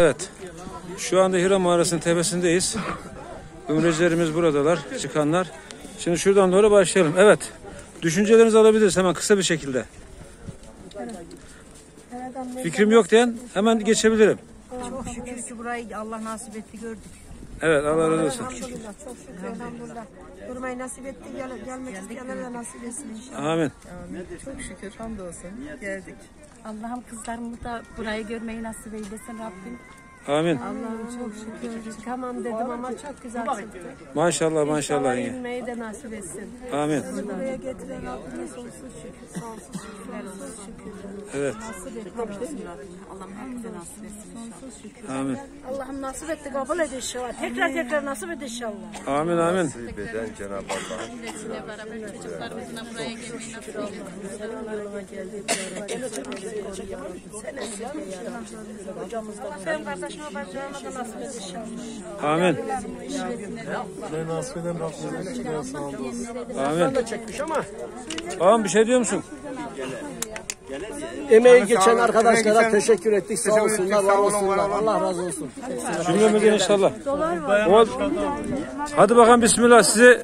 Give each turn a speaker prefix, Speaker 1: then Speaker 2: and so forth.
Speaker 1: Evet. Şu anda Hira Mağarası'nın tepesindeyiz. Ümrecilerimiz buradalar, çıkanlar. Şimdi şuradan doğru başlayalım. Evet. Düşüncelerinizi alabiliriz hemen kısa bir şekilde. Fikrim yok diyen hemen geçebilirim.
Speaker 2: Çok şükür ki burayı Allah nasip etti gördük.
Speaker 1: Evet Allah razı olsun.
Speaker 2: Elhamdülillah çok şükür elhamdülillah. Durmayı nasip etti gel, gelmek isteyenlere de nasip etsin inşallah.
Speaker 1: Amin.
Speaker 3: Çok şükür hamdolsun geldik.
Speaker 4: Allah'ım kızlarımı da burayı görmeyi nasip eylesin Rabbim.
Speaker 1: Amin.
Speaker 2: Allah'ım çok şükür. Çıkamam dedim ama çok güzel çıktı.
Speaker 1: Maşallah maşallah. yenge.
Speaker 2: Bilmeyi de nasip etsin.
Speaker 1: Amin.
Speaker 2: Buraya getiren Rabbime sonsuz şükür. Sonsuz şükür.
Speaker 1: Evet.
Speaker 2: Nasip.
Speaker 4: Allah'ım herkese nasip etsin.
Speaker 2: Sonsuz şükür.
Speaker 1: Amin.
Speaker 2: Allah'ım nasip etti kabul et inşallah. Tekrar tekrar nasip et inşallah.
Speaker 1: Amin amin.
Speaker 5: beden Cenab-ı Allah.
Speaker 4: Milletiyle beraber çocuklarımızla buraya gelmeyi nasip eylesin.
Speaker 2: Benim kardeşime bacağıma da nasip et inşallah.
Speaker 1: Amin. Amin.
Speaker 6: çekmiş ama
Speaker 1: Ağam bir şey diyor musun?
Speaker 6: Emeği geçen arkadaşlara teşekkür ettik. Sağ olsunlar, var olsunlar. Allah razı olsun.
Speaker 1: Cümlemizden inşallah. O- Hadi bakalım bismillah sizi